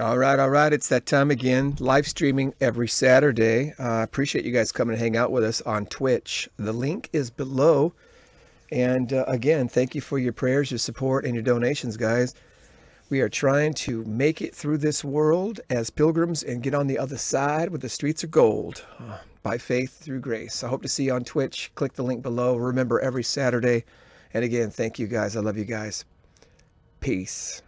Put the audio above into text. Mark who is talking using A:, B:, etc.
A: All right, all right. It's that time again. Live streaming every Saturday. Uh, I uh, appreciate you guys coming and hang out with us on Twitch. The link is below. And uh, again, thank you for your prayers, your support, and your donations, guys. We are trying to make it through this world as pilgrims and get on the other side where the streets are gold uh, by faith through grace. I hope to see you on Twitch. Click the link below. Remember, every Saturday. And again, thank you guys. I love you guys. Peace.